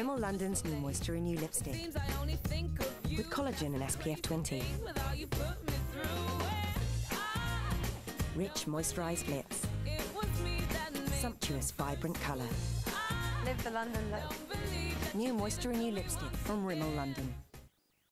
Rimmel London's new Moisture Renew lipstick with collagen and SPF 20. Rich moisturised lips, it was me sumptuous vibrant colour. Live the London look. New Moisture Renew lipstick from Rimmel London.